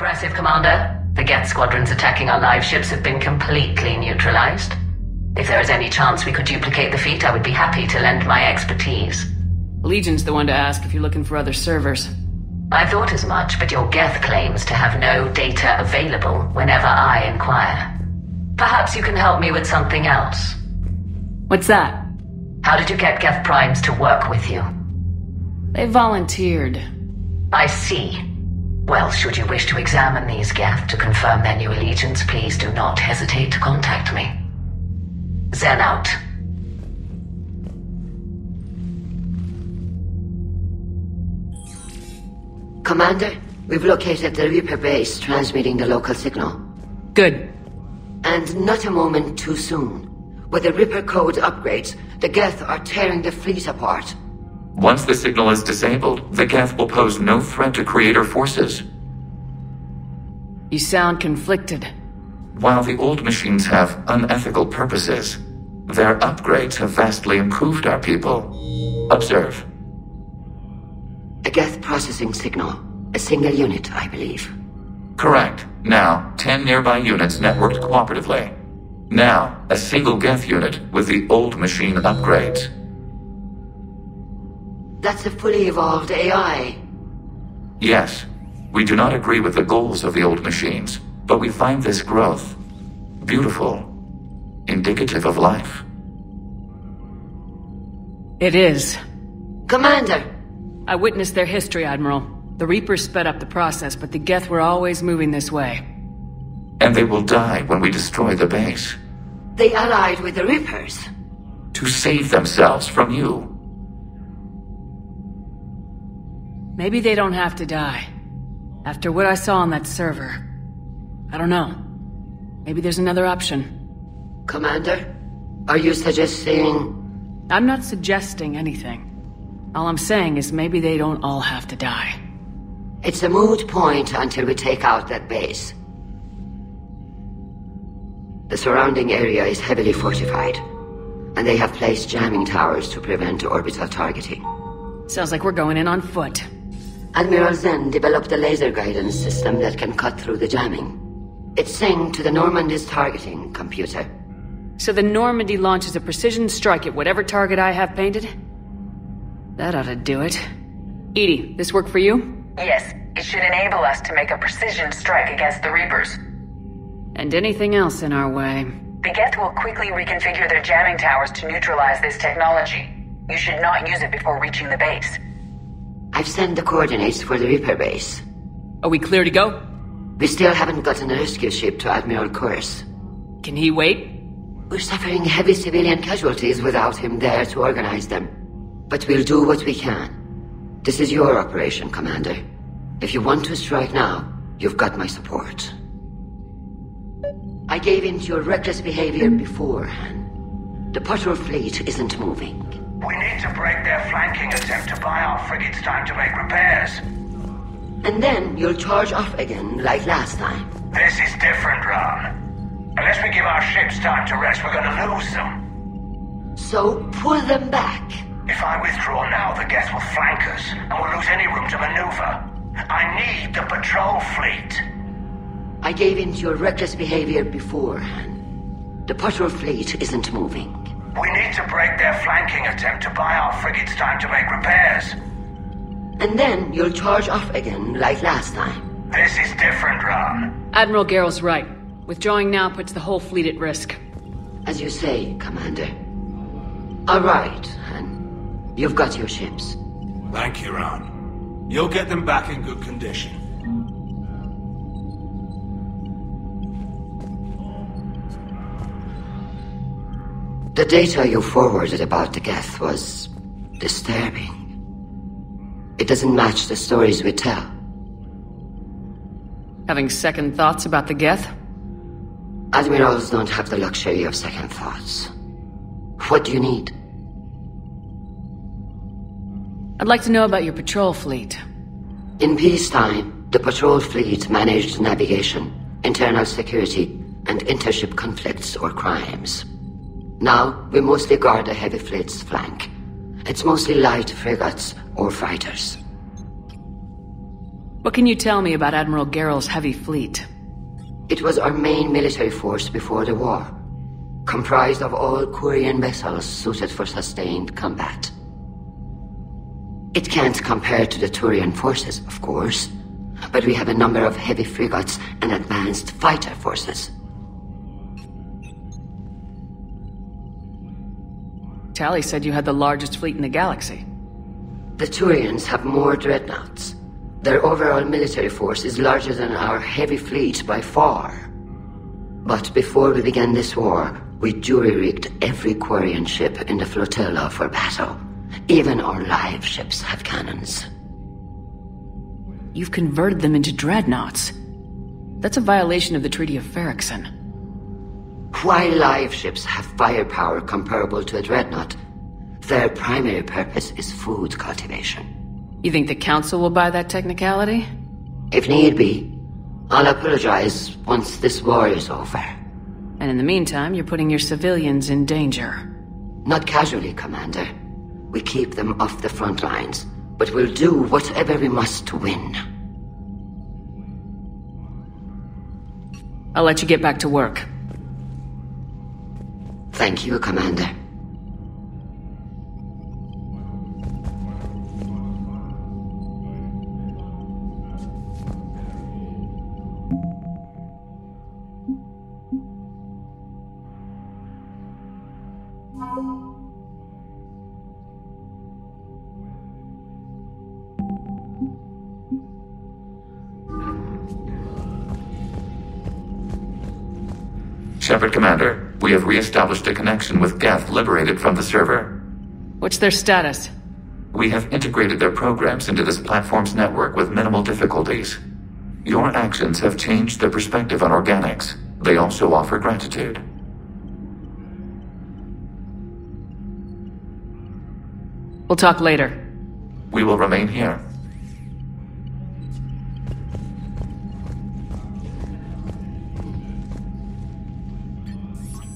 Impressive, Commander. The Geth squadrons attacking our live ships have been completely neutralized. If there is any chance we could duplicate the feat, I would be happy to lend my expertise. Legion's the one to ask if you're looking for other servers. I thought as much, but your Geth claims to have no data available whenever I inquire. Perhaps you can help me with something else. What's that? How did you get Geth Primes to work with you? They volunteered. I see. Well, should you wish to examine these Geth to confirm their new allegiance, please do not hesitate to contact me. Xen out. Commander, we've located the Reaper base transmitting the local signal. Good. And not a moment too soon. With the Reaper code upgrades, the Geth are tearing the fleet apart. Once the signal is disabled, the Geth will pose no threat to Creator forces. You sound conflicted. While the old machines have unethical purposes, their upgrades have vastly improved our people. Observe. A Geth processing signal. A single unit, I believe. Correct. Now, 10 nearby units networked cooperatively. Now, a single Geth unit with the old machine upgrades. That's a fully evolved AI. Yes, we do not agree with the goals of the old machines, but we find this growth beautiful, indicative of life. It is. Commander! I witnessed their history, Admiral. The Reapers sped up the process, but the Geth were always moving this way. And they will die when we destroy the base. They allied with the Reapers. To save themselves from you. Maybe they don't have to die. After what I saw on that server. I don't know. Maybe there's another option. Commander, are you suggesting... I'm not suggesting anything. All I'm saying is maybe they don't all have to die. It's a moot point until we take out that base. The surrounding area is heavily fortified, and they have placed jamming towers to prevent orbital targeting. Sounds like we're going in on foot. Admiral Xen developed a laser guidance system that can cut through the jamming. It's synced to the Normandy's targeting computer. So the Normandy launches a precision strike at whatever target I have painted? That ought to do it. EDI, this work for you? Yes, it should enable us to make a precision strike against the Reapers. And anything else in our way. The Geth will quickly reconfigure their jamming towers to neutralize this technology. You should not use it before reaching the base. I've sent the coordinates for the Reaper base. Are we clear to go? We still haven't gotten a rescue ship to Admiral Koris. Can he wait? We're suffering heavy civilian casualties without him there to organize them. But we'll do what we can. This is your operation, Commander. If you want to strike now, you've got my support. I gave in to your reckless behavior beforehand. The patrol fleet isn't moving. We need to break their flanking attempt to buy our frigates time to make repairs. And then you'll charge off again, like last time. This is different, Raan. Unless we give our ships time to rest, we're gonna lose them. So pull them back. If I withdraw now, the Geth will flank us, and we'll lose any room to maneuver. I need the patrol fleet. I gave in to your reckless behavior beforehand. The patrol fleet isn't moving. We need to break their flanking attempt to buy our frigates time to make repairs. And then you'll charge off again, like last time. This is different, Raan. Admiral Gerrel's right. Withdrawing now puts the whole fleet at risk. As you say, Commander. All right, and you've got your ships. Thank you, Raan. You'll get them back in good condition. The data you forwarded about the Geth was disturbing. It doesn't match the stories we tell. Having second thoughts about the Geth? Admirals don't have the luxury of second thoughts. What do you need? I'd like to know about your patrol fleet. In peacetime, the patrol fleet managed navigation, internal security, and intership conflicts or crimes. Now, we mostly guard the heavy fleet's flank. It's mostly light frigates or fighters. What can you tell me about Admiral Gerrel's heavy fleet? It was our main military force before the war, comprised of all Quarian vessels suited for sustained combat. It can't compare to the Turian forces, of course, but we have a number of heavy frigates and advanced fighter forces. Tali said you had the largest fleet in the galaxy. The Turians have more dreadnoughts. Their overall military force is larger than our heavy fleet by far. But before we began this war, we jury-rigged every Quarian ship in the flotilla for battle. Even our live ships have cannons. You've converted them into dreadnoughts. That's a violation of the Treaty of Farixen. While live ships have firepower comparable to a dreadnought, their primary purpose is food cultivation. You think the Council will buy that technicality? If need be, I'll apologize once this war is over. And in the meantime, you're putting your civilians in danger. Not casually, Commander. We keep them off the front lines, but we'll do whatever we must to win. I'll let you get back to work. Thank you, Commander. Shepard Commander, we have re-established a connection with Geth liberated from the server. What's their status? We have integrated their programs into this platform's network with minimal difficulties. Your actions have changed their perspective on organics. They also offer gratitude. We'll talk later. We will remain here.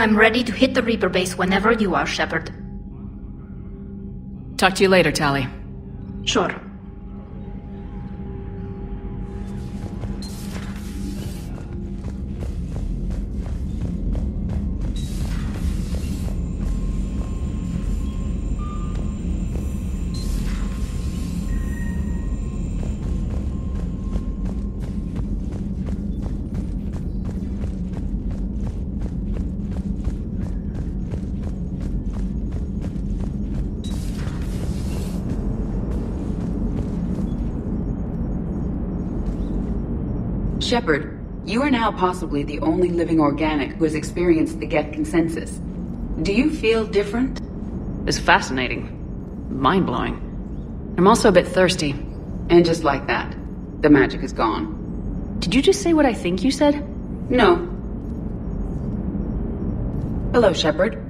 I'm ready to hit the Reaper base whenever you are, Shepard. Talk to you later, Tali. Sure. Shepard, you are now possibly the only living organic who has experienced the Geth consensus. Do you feel different? It's fascinating. Mind-blowing. I'm also a bit thirsty. And just like that, the magic is gone. Did you just say what I think you said? No. Hello, Shepard.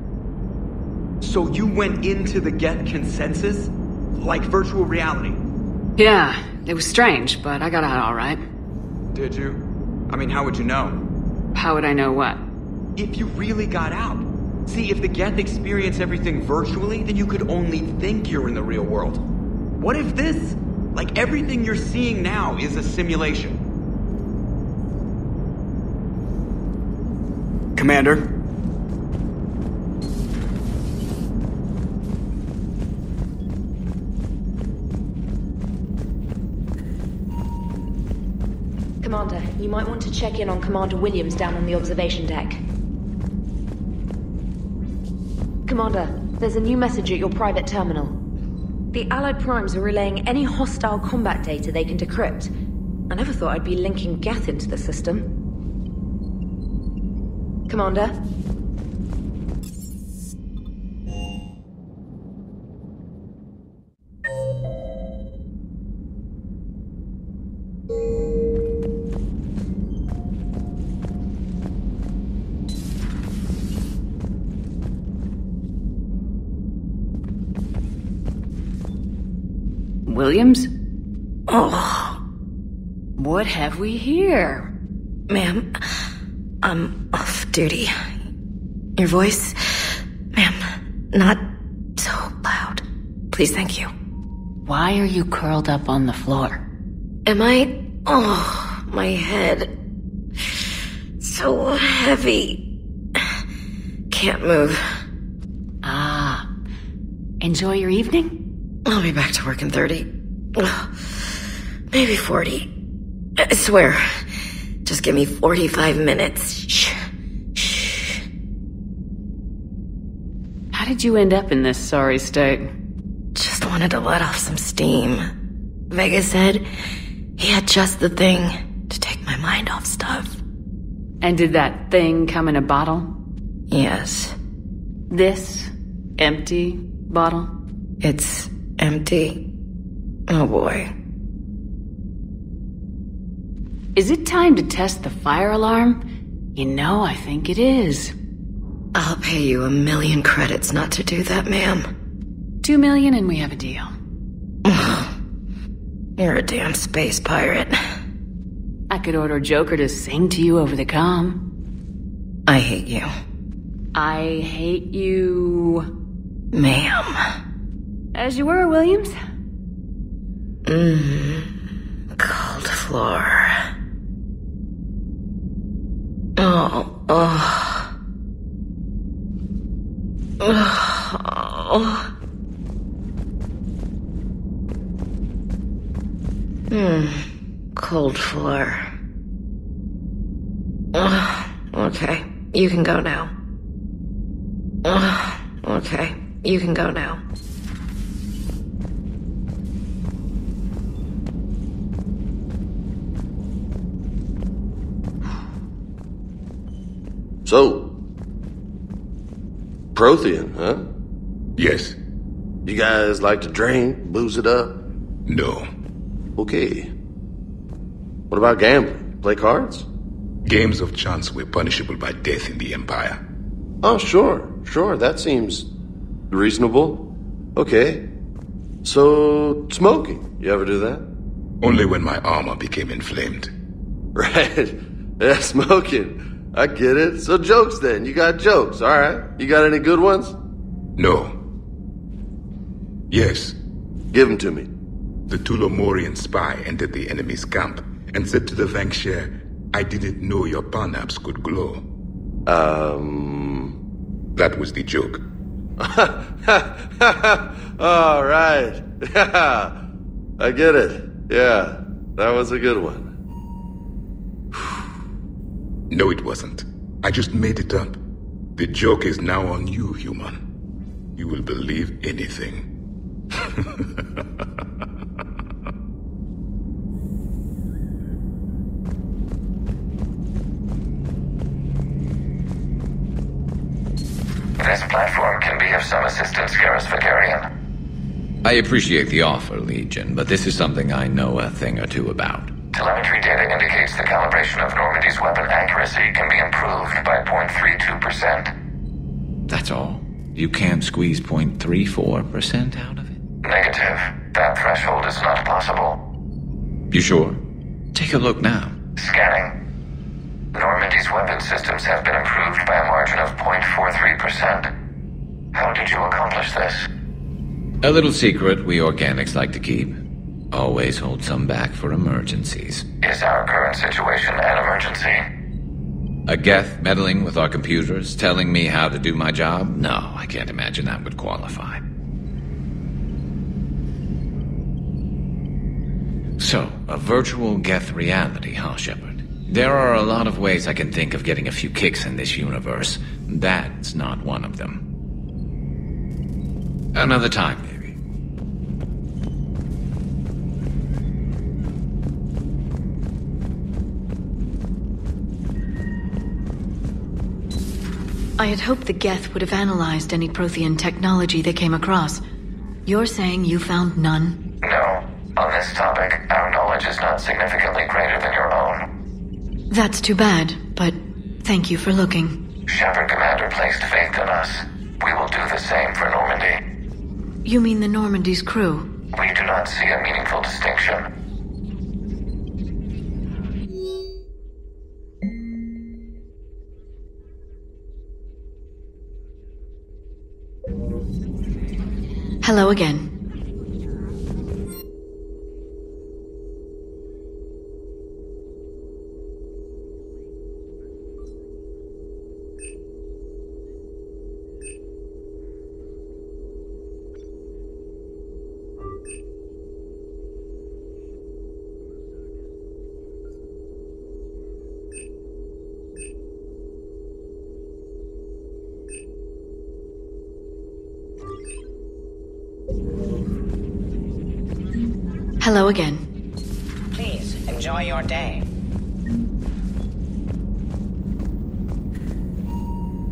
So you went into the Geth consensus? Like virtual reality? Yeah, it was strange, but I got out all right. Did you? I mean, how would you know? How would I know what? If you really got out. See, if the Geth experience everything virtually, then you could only think you're in the real world. What if this, like everything you're seeing now, is a simulation? Commander? Commander, you might want to check in on Commander Williams down on the observation deck. Commander, there's a new message at your private terminal. The Allied Primes are relaying any hostile combat data they can decrypt. I never thought I'd be linking Geth into the system. Commander? Williams? Oh. What have we here? Ma'am, I'm off duty. Your voice, ma'am, not so loud. Please, thank you. Why are you curled up on the floor? Am I... Oh, my head. So heavy. Can't move. Ah. Enjoy your evening? I'll be back to work in 30. Maybe 40. I swear. Just give me 45 minutes. Shh. Shh. How did you end up in this sorry state? Just wanted to let off some steam. Vega said he had just the thing to take my mind off stuff. And did that thing come in a bottle? Yes. This empty bottle? It's empty. Oh boy. Is it time to test the fire alarm? You know, I think it is. I'll pay you a million credits not to do that, ma'am. Two million and we have a deal. You're a damn space pirate. I could order Joker to sing to you over the com. I hate you. I hate you. Ma'am. As you were, Williams. Mmm. Cold floor. Oh, oh. Oh. Hmm. Cold floor. Ugh. Okay. You can go now. Ugh. Okay. You can go now. So, Prothean, huh? Yes. You guys like to drink, booze it up? No. Okay. What about gambling? Play cards? Games of chance were punishable by death in the Empire. Oh, sure, sure. That seems reasonable. Okay. So, smoking. You ever do that? Only when my armor became inflamed. Right. Yeah, smoking. I get it. So, jokes then. You got jokes, alright. You got any good ones? No. Yes. Give them to me. The Tulomorian spy entered the enemy's camp and said to the Vanksher, I didn't know your parnaps could glow. Um. That was the joke. All right. I get it. Yeah. That was a good one. No, it wasn't. I just made it up. The joke is now on you, human. You will believe anything. This platform can be of some assistance, Garrus Vakarian. I appreciate the offer, Legion, but this is something I know a thing or two about. Telemetry data indicates the calibration of Normandy's weapon accuracy can be improved by 0.32%. That's all. You can't squeeze 0.34% out of it? Negative. That threshold is not possible. You sure? Take a look now. Scanning. Normandy's weapon systems have been improved by a margin of 0.43%. How did you accomplish this? A little secret we organics like to keep. Always hold some back for emergencies. Is our current situation an emergency? A Geth meddling with our computers, telling me how to do my job? No, I can't imagine that would qualify. So, a virtual Geth reality, huh, Shepard? There are a lot of ways I can think of getting a few kicks in this universe. That's not one of them. Another time, I had hoped the Geth would have analyzed any Prothean technology they came across. You're saying you found none? No. On this topic, our knowledge is not significantly greater than your own. That's too bad, but thank you for looking. Shepard Commander placed faith in us. We will do the same for Normandy. You mean the Normandy's crew? We do not see a meaningful distinction. Hello again. Hello again. Please, enjoy your day.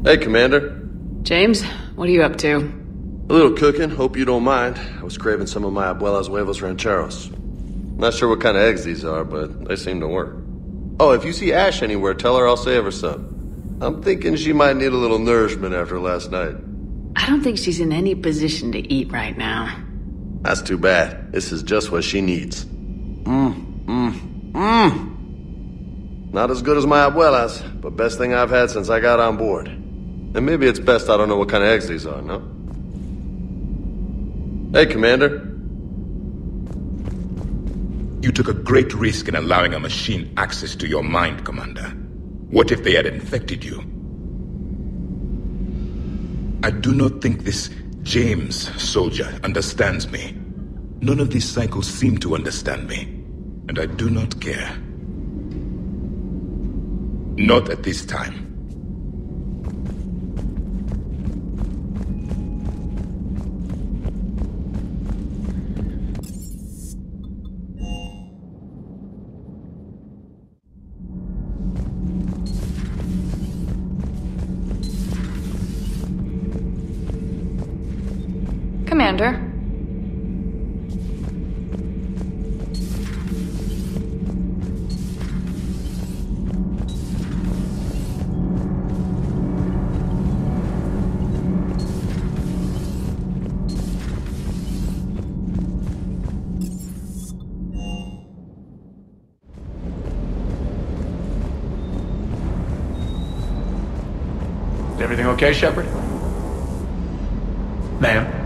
Hey, Commander. James, what are you up to? A little cooking, hope you don't mind. I was craving some of my abuela's huevos rancheros. Not sure what kind of eggs these are, but they seem to work. Oh, if you see Ash anywhere, tell her I'll save her some. I'm thinking she might need a little nourishment after last night. I don't think she's in any position to eat right now. That's too bad. This is just what she needs. Mmm, mmm, mmm. Not as good as my abuela's, but best thing I've had since I got on board. And maybe it's best I don't know what kind of eggs these are, no? Hey, Commander. You took a great risk in allowing a machine access to your mind, Commander. What if they had infected you? I do not think this James soldier understands me. None of these cycles seem to understand me. And I do not care. Not at this time. Everything okay, Shepard? Ma'am?